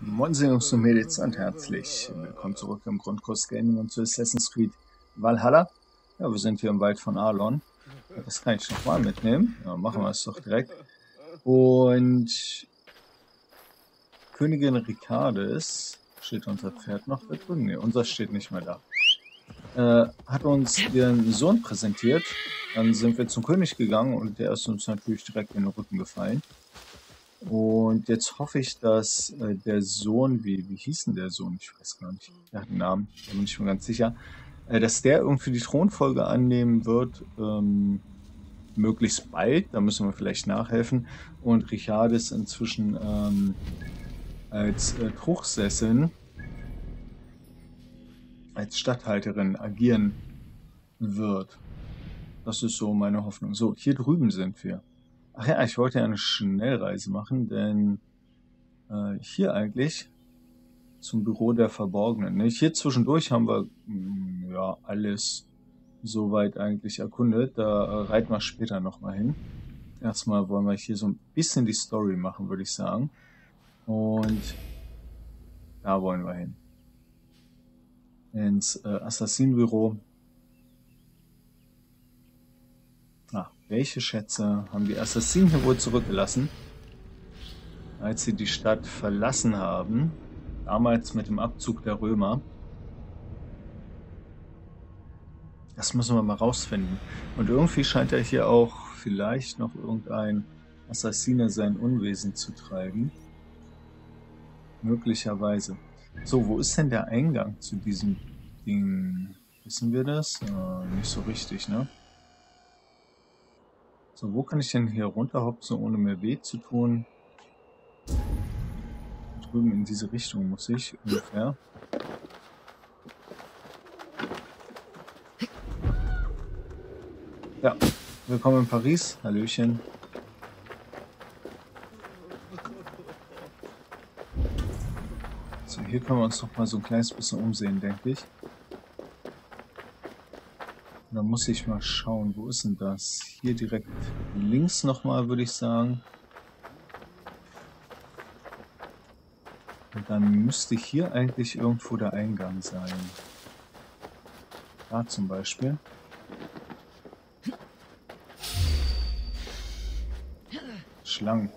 Moin Jungs und Mädels und herzlich willkommen zurück im Grundkurs Gaming und zu Assassin's Creed Valhalla. Ja, wir sind hier im Wald von Arlon. Das kann ich nochmal mitnehmen. Ja, machen wir es doch direkt. Und Königin Ricardes, steht unser Pferd noch da drüben? Ne, unser steht nicht mehr da. Äh, hat uns ihren Sohn präsentiert. Dann sind wir zum König gegangen und der ist uns natürlich direkt in den Rücken gefallen. Und jetzt hoffe ich, dass äh, der Sohn, wie, wie hieß denn der Sohn? Ich weiß gar nicht. Der hat einen Namen, da bin ich mir ganz sicher. Äh, dass der irgendwie die Thronfolge annehmen wird, ähm, möglichst bald. Da müssen wir vielleicht nachhelfen. Und Richard inzwischen ähm, als äh, Truchsessin, als Statthalterin agieren wird. Das ist so meine Hoffnung. So, hier drüben sind wir. Ach ja, ich wollte ja eine Schnellreise machen, denn äh, hier eigentlich zum Büro der Verborgenen. Ne? Hier zwischendurch haben wir mh, hm, ja alles soweit eigentlich erkundet. Da äh, reiten wir später nochmal hin. Erstmal wollen wir hier so ein bisschen die Story machen, würde ich sagen. Und da wollen wir hin. Ins äh, Assassinenbüro Welche Schätze haben die Assassinen hier wohl zurückgelassen, als sie die Stadt verlassen haben? Damals mit dem Abzug der Römer. Das müssen wir mal rausfinden. Und irgendwie scheint er hier auch vielleicht noch irgendein Assassine sein Unwesen zu treiben. Möglicherweise. So, wo ist denn der Eingang zu diesem Ding? Wissen wir das? Äh, nicht so richtig, ne? So, wo kann ich denn hier runterhopsen, ohne mir weh zu tun? Drüben in diese Richtung muss ich ungefähr. Ja, willkommen in Paris. Hallöchen. So, hier können wir uns noch mal so ein kleines bisschen umsehen, denke ich. Da muss ich mal schauen, wo ist denn das? Hier direkt links nochmal, würde ich sagen. Und dann müsste hier eigentlich irgendwo der Eingang sein. Da zum Beispiel. Schlangen.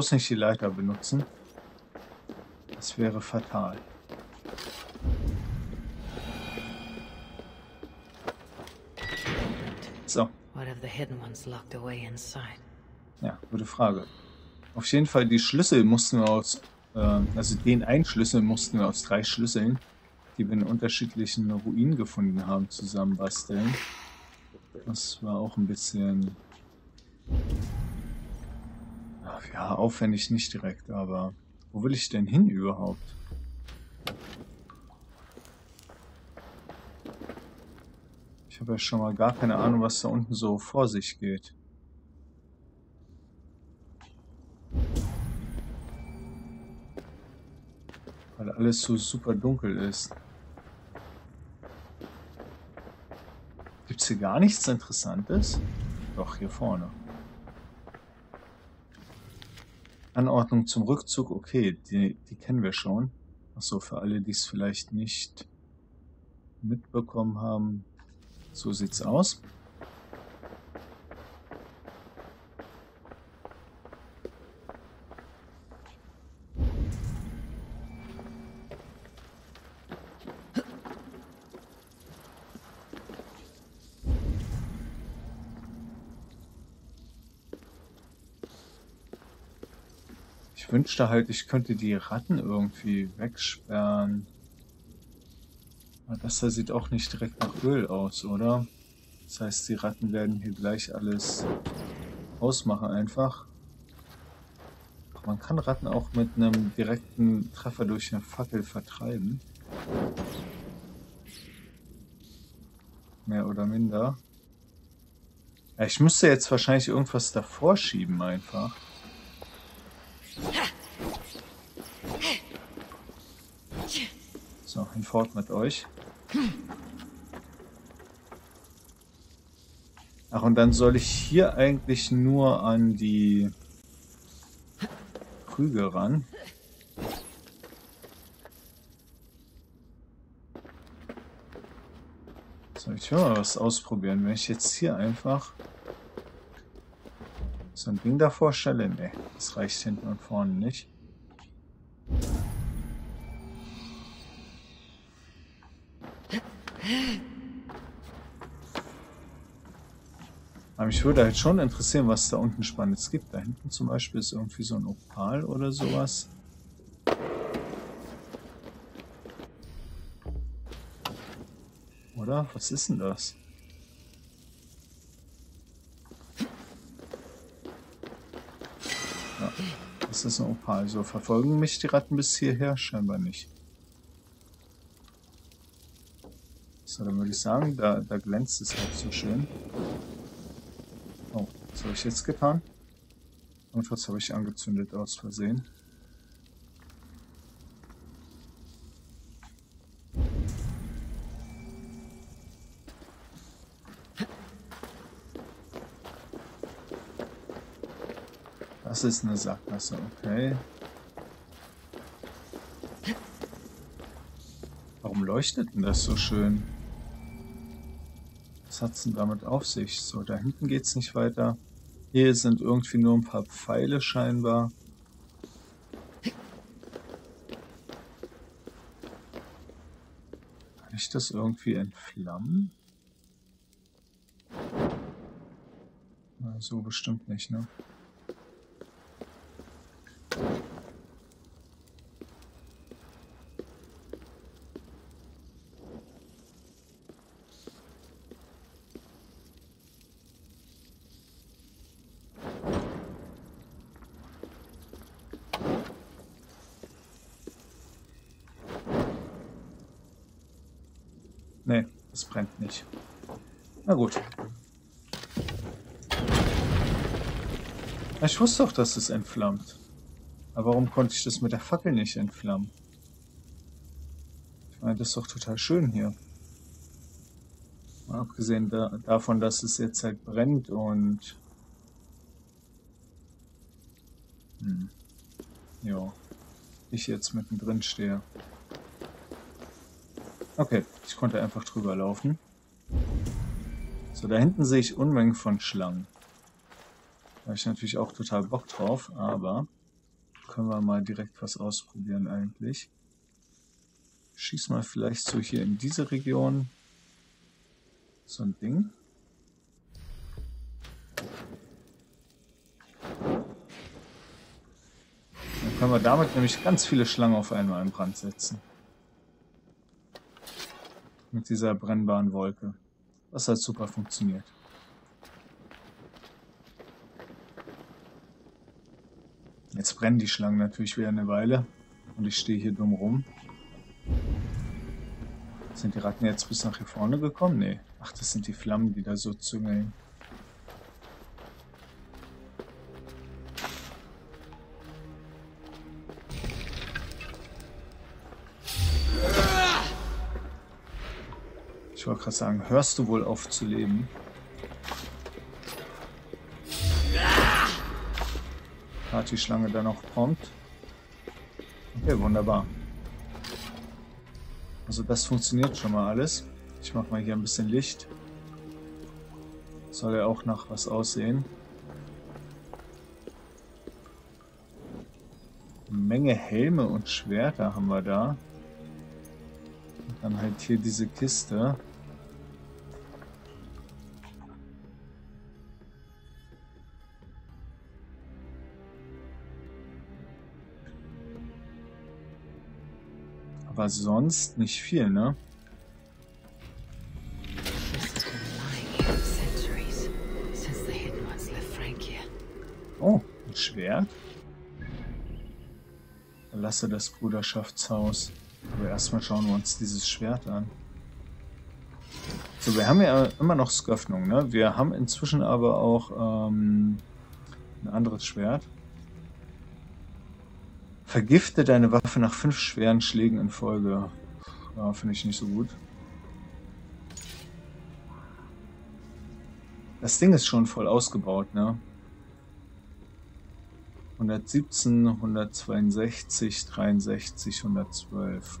Bloß nicht die Leiter benutzen. Das wäre fatal. So. Ja, gute Frage. Auf jeden Fall die Schlüssel mussten wir aus, äh, also den einen Schlüssel mussten wir aus drei Schlüsseln, die wir in unterschiedlichen Ruinen gefunden haben, zusammenbasteln. Das war auch ein bisschen ja, aufwendig nicht direkt, aber wo will ich denn hin überhaupt? Ich habe ja schon mal gar keine Ahnung, was da unten so vor sich geht. Weil alles so super dunkel ist. Gibt es hier gar nichts Interessantes? Doch, hier vorne. Anordnung zum Rückzug, okay, die, die kennen wir schon. Achso, für alle, die es vielleicht nicht mitbekommen haben, so sieht's aus. Wünschte halt, ich könnte die Ratten irgendwie wegsperren. Aber das da sieht auch nicht direkt nach Öl aus, oder? Das heißt, die Ratten werden hier gleich alles ausmachen einfach. Man kann Ratten auch mit einem direkten Treffer durch eine Fackel vertreiben. Mehr oder minder. Ja, ich müsste jetzt wahrscheinlich irgendwas davor schieben einfach. So, hinfort mit euch. Ach, und dann soll ich hier eigentlich nur an die Krüge ran. Soll ich mal was ausprobieren? Wenn ich jetzt hier einfach so ein Ding davor stelle? Ne, das reicht hinten und vorne nicht. Mich würde halt schon interessieren, was da unten Spannendes gibt. Da hinten zum Beispiel ist irgendwie so ein Opal oder sowas. Oder? Was ist denn das? Ja, das ist ein Opal. So, verfolgen mich die Ratten bis hierher? Scheinbar nicht. So, dann würde ich sagen, da, da glänzt es halt so schön. Was habe ich jetzt getan? Und was habe ich angezündet aus Versehen? Das ist eine Sackgasse, okay. Warum leuchtet denn das so schön? Was hat es denn damit auf sich? So, da hinten geht es nicht weiter. Hier sind irgendwie nur ein paar Pfeile scheinbar. Kann ich das irgendwie entflammen? Na, so bestimmt nicht, ne? Nee, es brennt nicht. Na gut. Ich wusste doch, dass es entflammt. Aber warum konnte ich das mit der Fackel nicht entflammen? Ich meine, das ist doch total schön hier. Mal abgesehen da, davon, dass es jetzt halt brennt und... Hm. Jo. Ich jetzt mittendrin stehe. Okay, ich konnte einfach drüber laufen. So, da hinten sehe ich Unmengen von Schlangen. Da habe ich natürlich auch total Bock drauf, aber können wir mal direkt was ausprobieren eigentlich. Schieß mal vielleicht so hier in diese Region so ein Ding. Dann können wir damit nämlich ganz viele Schlangen auf einmal in Brand setzen mit dieser brennbaren Wolke. Was halt super funktioniert. Jetzt brennen die Schlangen natürlich wieder eine Weile und ich stehe hier dumm rum. Sind die Ratten jetzt bis nach hier vorne gekommen? Nee. Ach, das sind die Flammen, die da so züngeln. Ich wollte gerade sagen, hörst du wohl auf zu leben? Hat die Schlange dann auch prompt? Okay, wunderbar. Also das funktioniert schon mal alles. Ich mache mal hier ein bisschen Licht. Soll ja auch nach was aussehen. Eine Menge Helme und Schwerter haben wir da. Und dann halt hier diese Kiste. Aber sonst nicht viel, ne? Oh, ein Schwert? Verlasse das Bruderschaftshaus. Aber erstmal schauen wir uns dieses Schwert an. So, wir haben ja immer noch Sköffnung, ne? Wir haben inzwischen aber auch ähm, ein anderes Schwert. Vergifte deine Waffe nach fünf schweren Schlägen in Folge. Ja, finde ich nicht so gut. Das Ding ist schon voll ausgebaut, ne? 117, 162, 63, 112.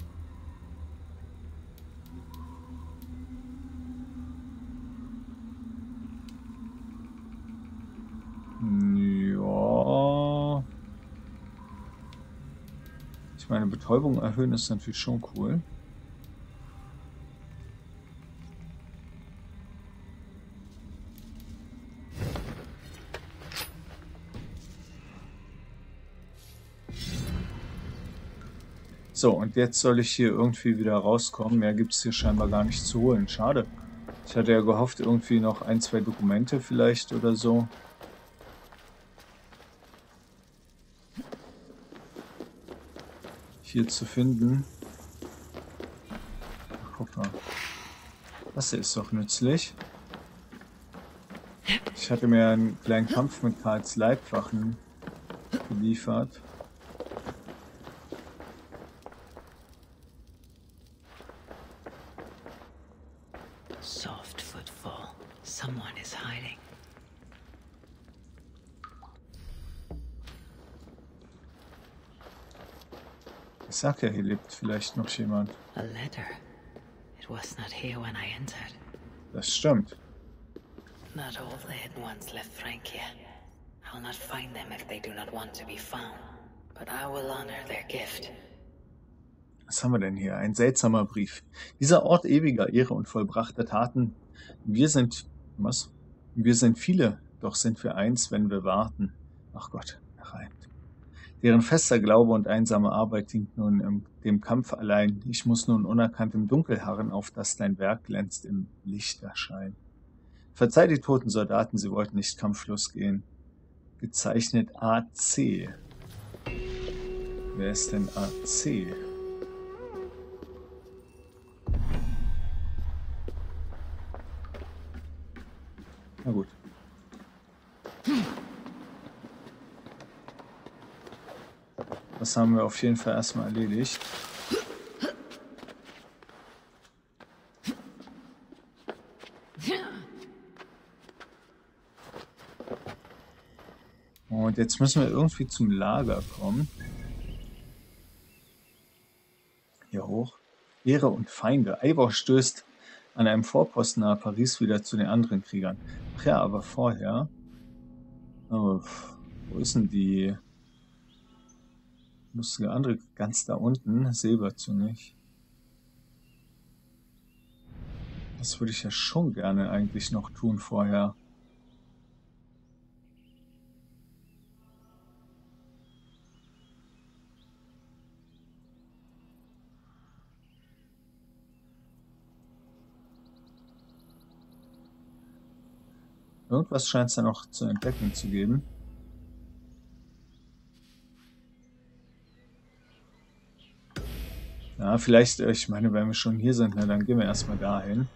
meine, Betäubung erhöhen ist natürlich schon cool. So, und jetzt soll ich hier irgendwie wieder rauskommen. Mehr gibt es hier scheinbar gar nicht zu holen. Schade. Ich hatte ja gehofft, irgendwie noch ein, zwei Dokumente vielleicht oder so. Hier zu finden. Ach, guck mal. Das hier ist doch nützlich. Ich hatte mir einen kleinen Kampf mit Karls Leibwachen geliefert. Sag ja, hier lebt vielleicht noch jemand. A letter. It was not here when I entered. Das stimmt. Not all the hidden ones left Frankia. I will not find them if they do not want to be found. But I will honor their gift. Was haben wir denn hier? Ein seltsamer Brief. Dieser Ort ewiger Ehre und vollbrachter Taten. Wir sind, was? Wir sind viele, doch sind wir eins, wenn wir warten. Ach Gott, rein. Deren fester Glaube und einsame Arbeit dient nun im, dem Kampf allein. Ich muss nun unerkannt im Dunkel harren, auf das dein Werk glänzt im Lichterschein. Verzeih die toten Soldaten, sie wollten nicht kampflos gehen. Gezeichnet AC. Wer ist denn AC? Na gut. Das haben wir auf jeden Fall erstmal erledigt. Und jetzt müssen wir irgendwie zum Lager kommen. Hier hoch. Ehre und Feinde. Eivor stößt an einem Vorposten nahe Paris wieder zu den anderen Kriegern. Ach ja, aber vorher... Oh, wo ist denn die lustige andere ganz da unten, silberzüngig. Das würde ich ja schon gerne eigentlich noch tun vorher. Irgendwas scheint es da noch zu entdecken zu geben. Ja, vielleicht, äh, ich meine, wenn wir schon hier sind, ne, dann gehen wir erstmal dahin.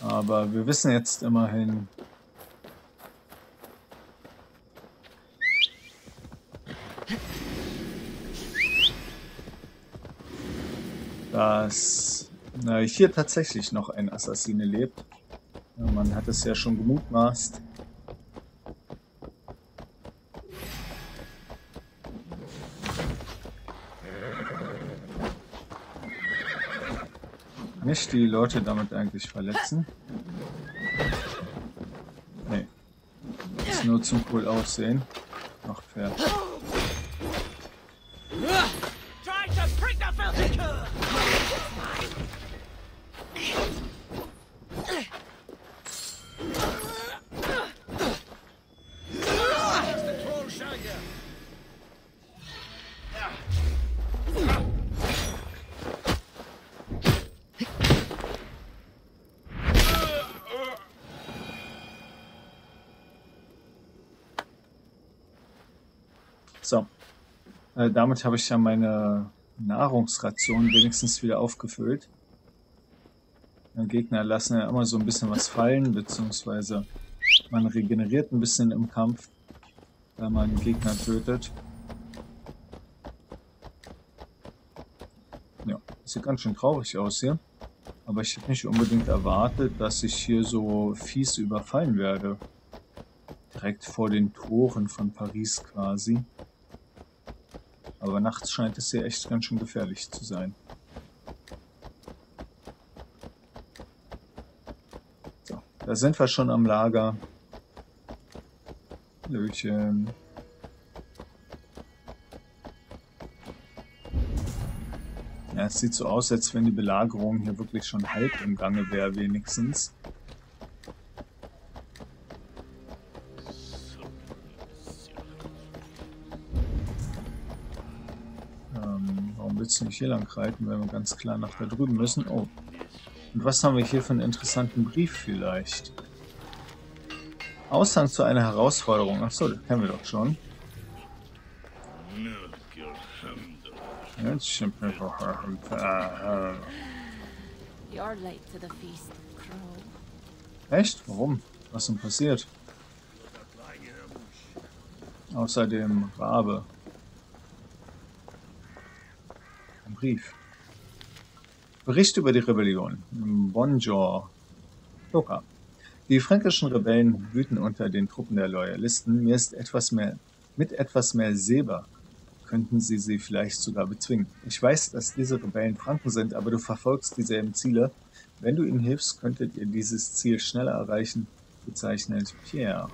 Aber wir wissen jetzt immerhin, dass na, hier tatsächlich noch ein Assassine lebt. Ja, man hat es ja schon gemutmaßt. Nicht die Leute damit eigentlich verletzen. Nee. Ist nur zum cool aussehen. Noch fair. Äh, damit habe ich ja meine Nahrungsration wenigstens wieder aufgefüllt. Die Gegner lassen ja immer so ein bisschen was fallen, beziehungsweise man regeneriert ein bisschen im Kampf, wenn man Gegner tötet. Das sieht ganz schön traurig aus hier. Aber ich hätte nicht unbedingt erwartet, dass ich hier so fies überfallen werde. Direkt vor den Toren von Paris quasi. Aber nachts scheint es hier echt ganz schön gefährlich zu sein. So, da sind wir schon am Lager. Hallöchen. Ja, es sieht so aus, als wenn die Belagerung hier wirklich schon halb im Gange wäre, wenigstens. Willst du nicht hier lang reiten, wenn wir ganz klar nach da drüben müssen? Oh. Und was haben wir hier für einen interessanten Brief vielleicht? Aushang zu einer Herausforderung. Achso, das kennen wir doch schon. Jetzt feast, Crow. Echt? Warum? Was denn passiert? Außerdem Rabe. Ein Brief. Bericht über die Rebellion. Bonjour. Loka. Die fränkischen Rebellen wüten unter den Truppen der Loyalisten. Mir ist etwas mehr, mit etwas mehr Silber könnten sie sie vielleicht sogar bezwingen. Ich weiß, dass diese Rebellen Franken sind, aber du verfolgst dieselben Ziele. Wenn du ihnen hilfst, könntet ihr dieses Ziel schneller erreichen. Bezeichnet Pierre.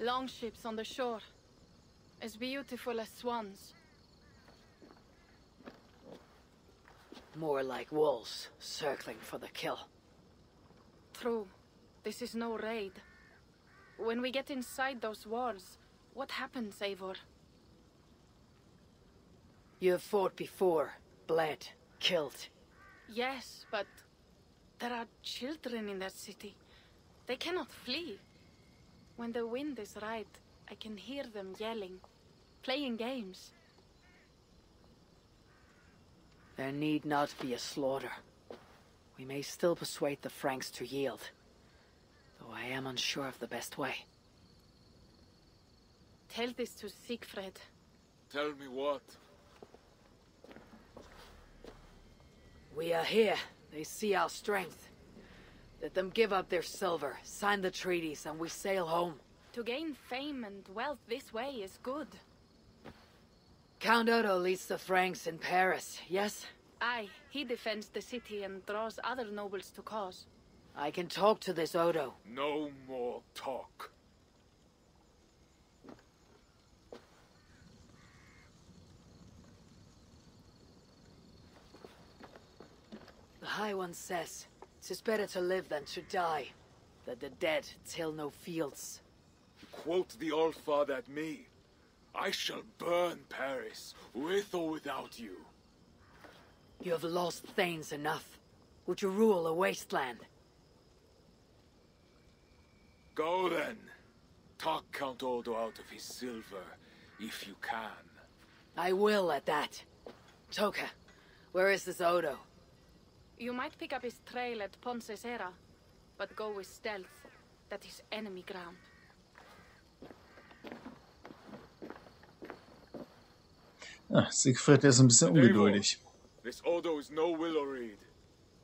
Longships on the shore. As beautiful as swans. More like wolves, circling for the kill. True. This is no raid. When we get inside those walls, what happens, Eivor? You have fought before, bled, killed. Yes, but there are children in that city. They cannot flee. When the wind is right, I can hear them yelling, playing games. There need not be a slaughter. We may still persuade the Franks to yield. Though I am unsure of the best way. Tell this to Siegfried. Tell me what? We are here. They see our strength. Let them give up their silver, sign the treaties, and we sail home. To gain fame and wealth this way is good. Count Otto leads the Franks in Paris, yes? Aye, he defends the city and draws other nobles to cause. I can talk to this Odo. No more talk. The High One says, "'Tis better to live than to die. That the dead till no fields. Quote the Allfather at me. I shall burn Paris, with or without you. You have lost Thanes enough. Would you rule a wasteland? Go then. Talk Count Odo out of his silver, if you can. I will at that. Toka, where is this Odo? You might pick up his trail at Ponce Serra, but go with stealth. That is enemy ground. Ah, Siegfried ist ein bisschen ungeduldig. This Odo is no willow reed.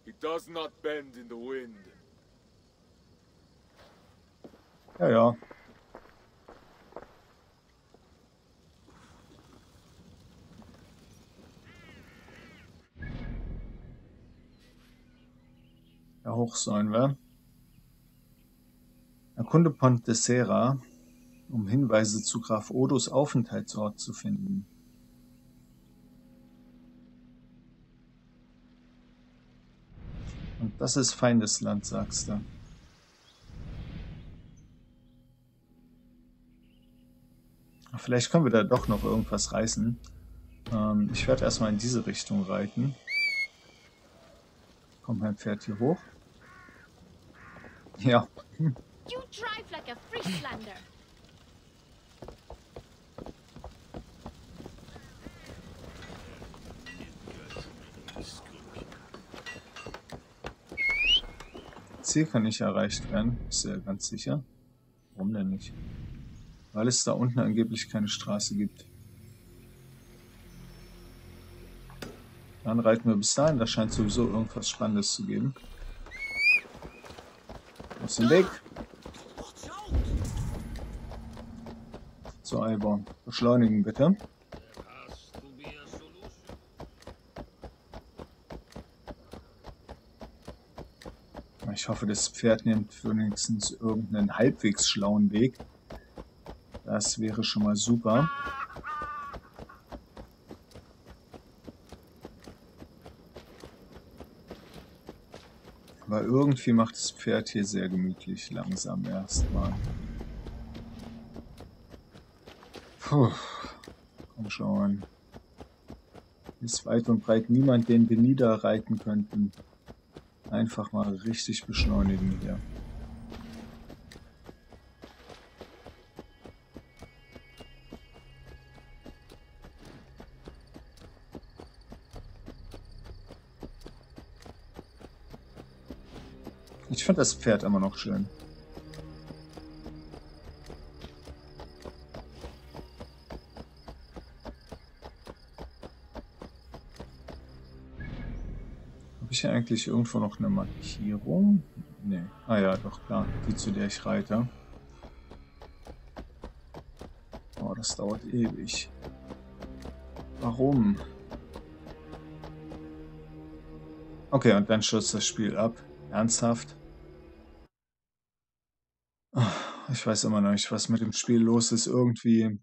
He does not bend in the wind. Ja, ja. Ja, hoch sollen wir. Erkunde Pontessera, um Hinweise zu Graf Odos Aufenthaltsort zu finden. Das ist Feindesland, sagst du. Vielleicht können wir da doch noch irgendwas reißen. Ähm, ich werde erstmal in diese Richtung reiten. Komm mein Pferd hier hoch. Ja. You drive like a Frieslander. Ziel kann nicht erreicht werden. Ist ja ganz sicher. Warum denn nicht? Weil es da unten angeblich keine Straße gibt. Dann reiten wir bis dahin. Da scheint sowieso irgendwas Spannendes zu geben. Aus dem Weg. So, Alborn. Beschleunigen bitte. Ich hoffe, das Pferd nimmt wenigstens irgendeinen halbwegs schlauen Weg. Das wäre schon mal super. Aber irgendwie macht das Pferd hier sehr gemütlich langsam erstmal. Puh. Komm schon. Ist weit und breit niemand, den wir niederreiten könnten. Einfach mal richtig beschleunigen hier. Ich finde das Pferd immer noch schön. Ich eigentlich irgendwo noch eine Markierung? Nee. Ah ja, doch klar. Die, zu der ich reite. Oh, das dauert ewig. Warum? Okay, und dann stürzt das Spiel ab. Ernsthaft? Ich weiß immer noch nicht, was mit dem Spiel los ist. Irgendwie.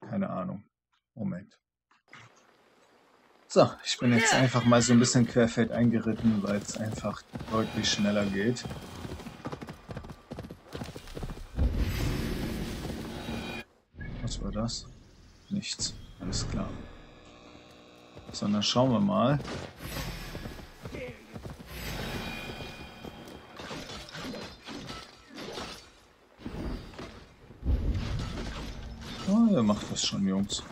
Keine Ahnung. Moment. So, ich bin jetzt einfach mal so ein bisschen querfeld eingeritten, weil es einfach deutlich schneller geht. Was war das? Nichts. Alles klar. So, dann schauen wir mal. Oh, ihr macht das schon, Jungs.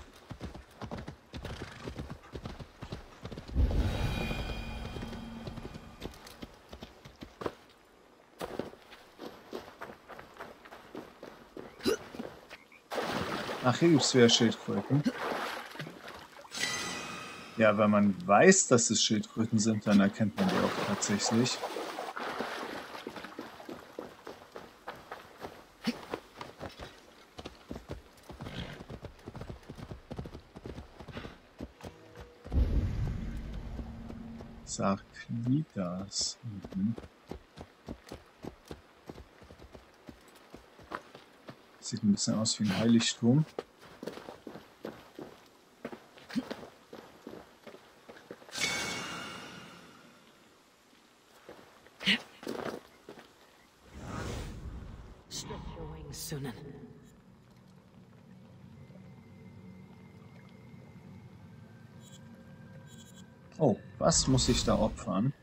Ach, hier gibt es wieder Schildkröten. Ja, wenn man weiß, dass es Schildkröten sind, dann erkennt man die auch tatsächlich. Sarklidas. Mhm. Sieht ein bisschen aus wie ein Heiligtum. Oh, was muss ich da opfern?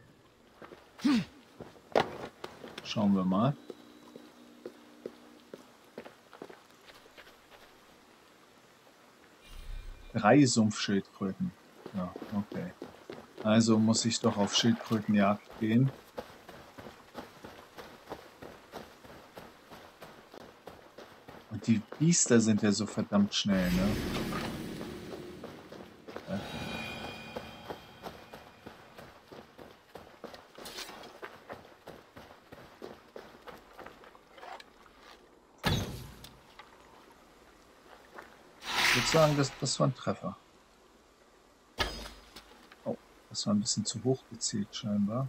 Schauen wir mal. Drei Sumpfschildkröten. Ja, okay. Also muss ich doch auf Schildkrötenjagd gehen. Und die Biester sind ja so verdammt schnell, ne? Sagen, das, das war ein Treffer. Oh, das war ein bisschen zu hoch gezielt scheinbar.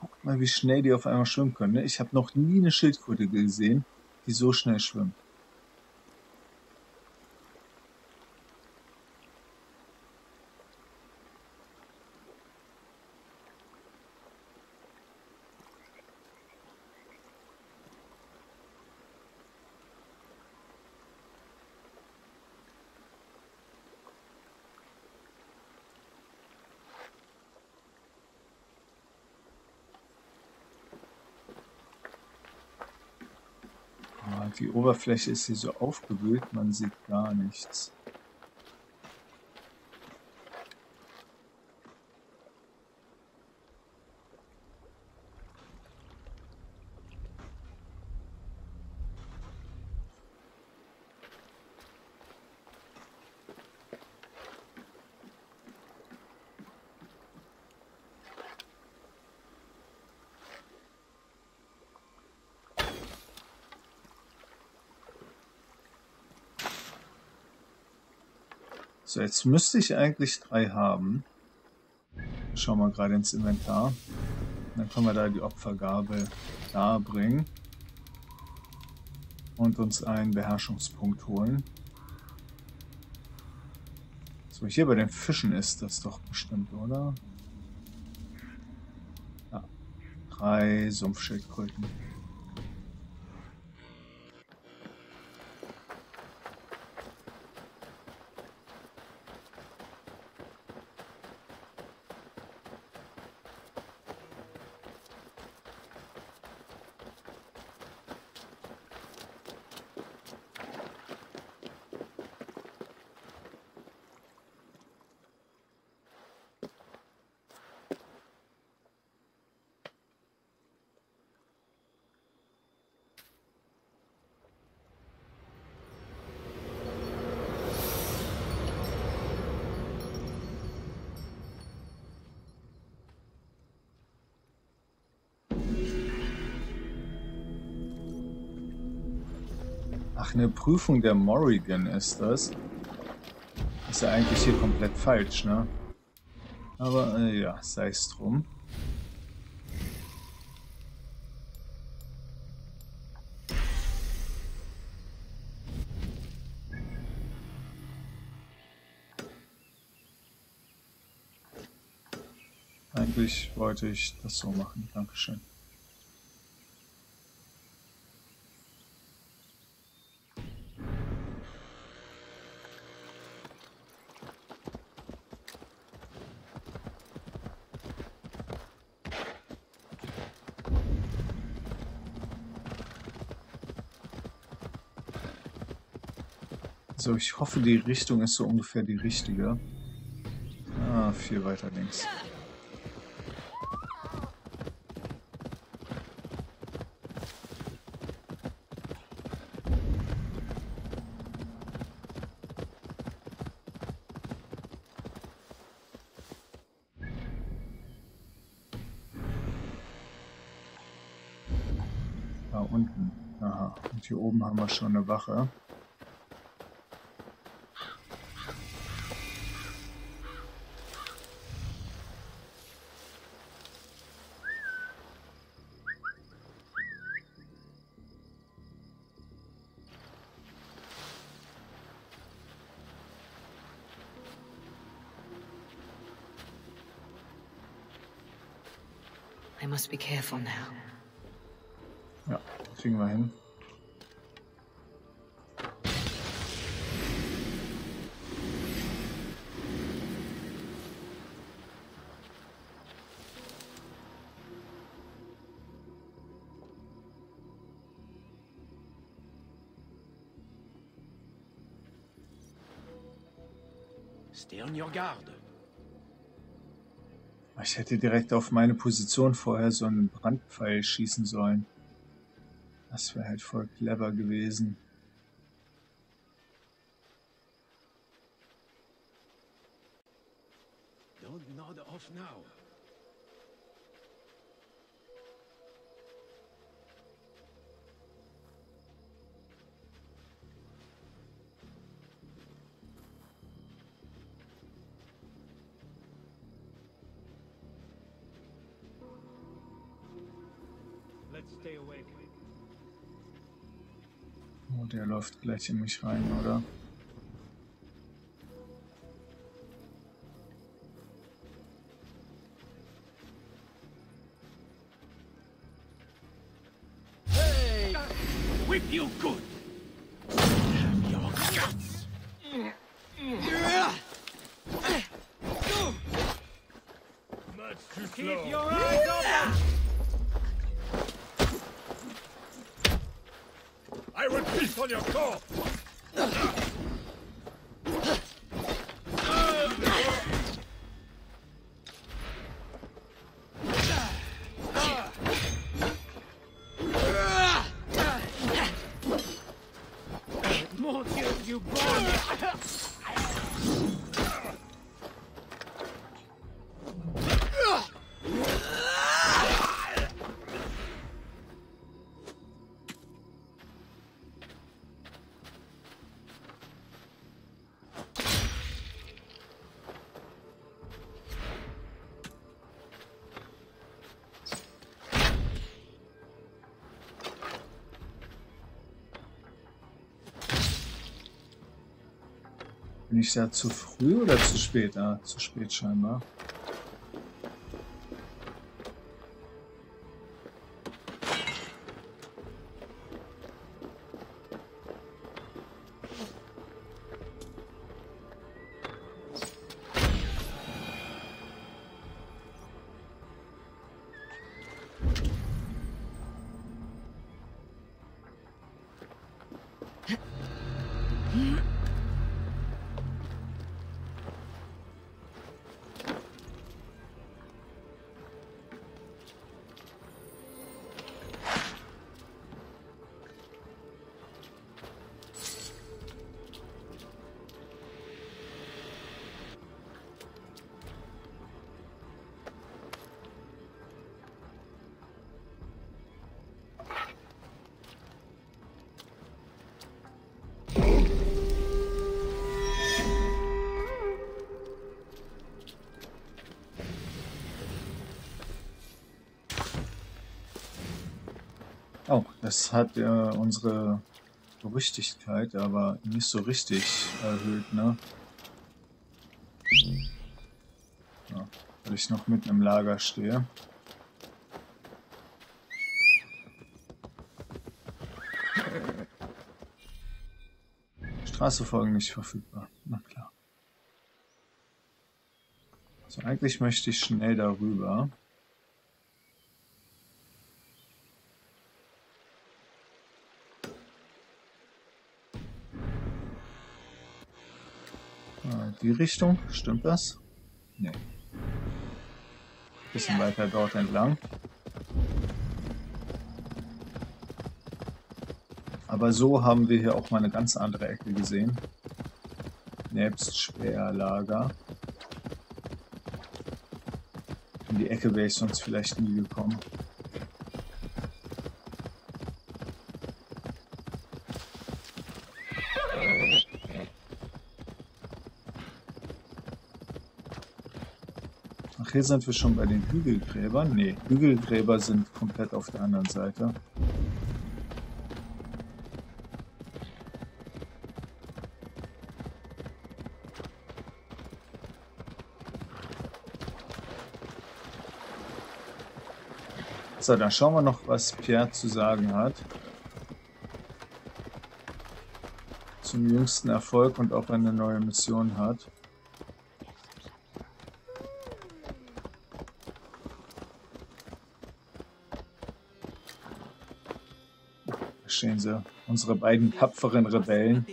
Guckt mal, wie schnell die auf einmal schwimmen können. Ne? Ich habe noch nie eine Schildkröte gesehen, die so schnell schwimmt. Die Oberfläche ist hier so aufgewühlt, man sieht gar nichts. Jetzt müsste ich eigentlich drei haben. Schauen wir gerade ins Inventar. Dann können wir da die Opfergabe darbringen. Und uns einen Beherrschungspunkt holen. So, hier bei den Fischen ist das doch bestimmt, oder? Ja. Drei Sumpfschildkröten. Ach, eine Prüfung der Morrigan ist das. Ist ja eigentlich hier komplett falsch, ne? Aber äh, ja, sei es drum. Eigentlich wollte ich das so machen. Dankeschön. So, ich hoffe, die Richtung ist so ungefähr die richtige. Ah, viel weiter links. Da unten. Aha. Und hier oben haben wir schon eine Wache. I must be careful now. Ja, kriegen wir hin. Stay on your guard. Ich hätte direkt auf meine Position vorher so einen Brandpfeil schießen sollen. Das wäre halt voll clever gewesen. Oh, der läuft gleich in mich rein, oder? Bin ich da zu früh oder zu spät? Ah, zu spät scheinbar. Das hat äh, unsere Berüchtigkeit aber nicht so richtig erhöht, ne? Ja, weil ich noch mitten im Lager stehe. Straße folgen nicht verfügbar. Na klar. Also eigentlich möchte ich schnell darüber. Ah, Die Richtung, stimmt das? Nee. Bisschen weiter dort entlang. Aber so haben wir hier auch mal eine ganz andere Ecke gesehen. Nebst Sperrlager. In die Ecke wäre ich sonst vielleicht nie gekommen. Hier sind wir schon bei den Hügelgräbern. Nee, Hügelgräber sind komplett auf der anderen Seite. So, dann schauen wir noch, was Pierre zu sagen hat. Zum jüngsten Erfolg und ob er eine neue Mission hat. Stehen sie, unsere beiden tapferen Rebellen.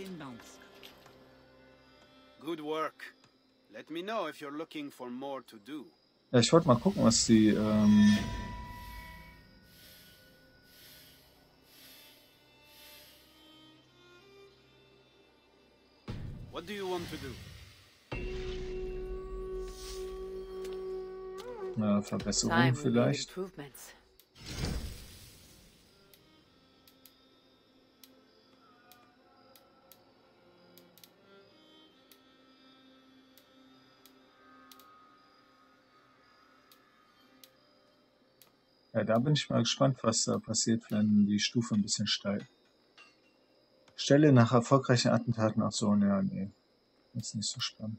Good work. Let me know if you're looking for more to do. Ja, ich wollte mal gucken, was die ähm, What do you want to do? we made vielleicht. Ja, da bin ich mal gespannt, was da passiert, wenn die Stufe ein bisschen steigt. Stelle nach erfolgreichen Attentaten. Ach so, ja, nee. Das ist nicht so spannend.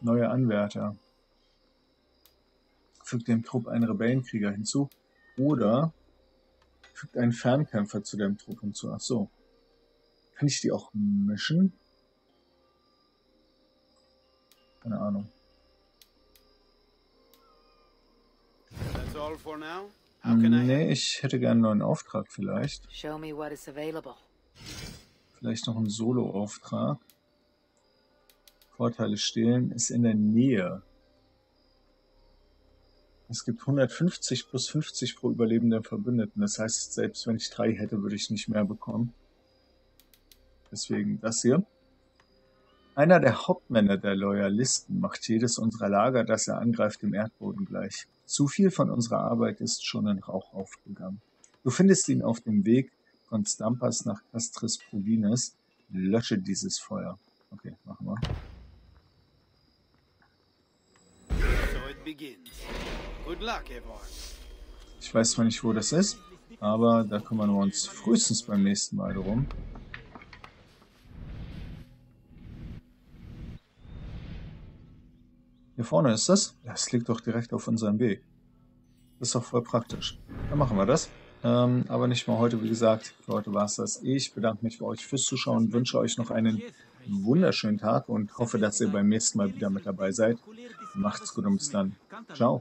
Neue Anwärter. Fügt dem Trupp einen Rebellenkrieger hinzu. Oder fügt einen Fernkämpfer zu dem Trupp hinzu. Ach so. Kann ich die auch mischen? Keine Ahnung. Nee, ich hätte gerne einen neuen Auftrag vielleicht. Show me what is available. Vielleicht noch einen Solo-Auftrag. Vorteile stehlen ist in der Nähe. Es gibt 150 plus 50 pro überlebenden Verbündeten. Das heißt, selbst wenn ich drei hätte, würde ich nicht mehr bekommen. Deswegen das hier. Einer der Hauptmänner der Loyalisten macht jedes unserer Lager, das er angreift, dem Erdboden gleich. Zu viel von unserer Arbeit ist schon in Rauch aufgegangen. Du findest ihn auf dem Weg von Stampas nach Castris Provines. Lösche dieses Feuer. Okay, machen wir. So it begins. Good luck, Evar. Ich weiß zwar nicht, wo das ist. Aber da kümmern wir uns frühestens beim nächsten Mal drum. Hier vorne ist das. Das liegt doch direkt auf unserem Weg. Das ist doch voll praktisch. Dann machen wir das. Ähm, aber nicht mal heute, wie gesagt. Für heute war es das. Ich bedanke mich für euch fürs Zuschauen und wünsche euch noch einen wunderschönen Tag und hoffe, dass ihr beim nächsten Mal wieder mit dabei seid. Macht's gut und bis dann. Ciao.